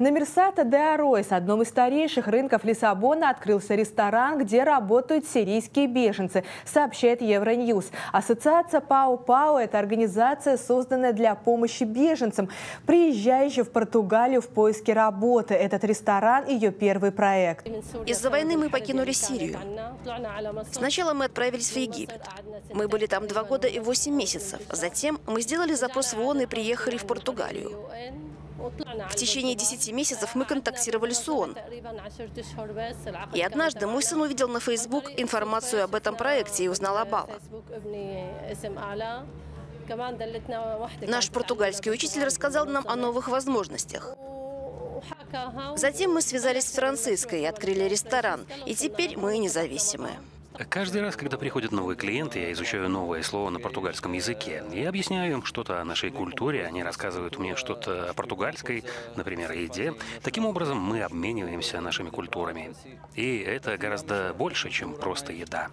На Мерсата де Аройс, одном из старейших рынков Лиссабона, открылся ресторан, где работают сирийские беженцы, сообщает Евроньюз. Ассоциация Пау-Пау – это организация, созданная для помощи беженцам, приезжающим в Португалию в поиске работы. Этот ресторан – ее первый проект. Из-за войны мы покинули Сирию. Сначала мы отправились в Египет. Мы были там два года и восемь месяцев. Затем мы сделали запрос в ООН и приехали в Португалию. В течение 10 месяцев мы контактировали с ООН. И однажды мой сын увидел на Facebook информацию об этом проекте и узнал об Алла. Наш португальский учитель рассказал нам о новых возможностях. Затем мы связались с Франциской и открыли ресторан. И теперь мы независимые. Каждый раз, когда приходят новые клиенты, я изучаю новое слово на португальском языке. Я объясняю им что-то о нашей культуре, они рассказывают мне что-то о португальской, например, о еде. Таким образом, мы обмениваемся нашими культурами. И это гораздо больше, чем просто еда.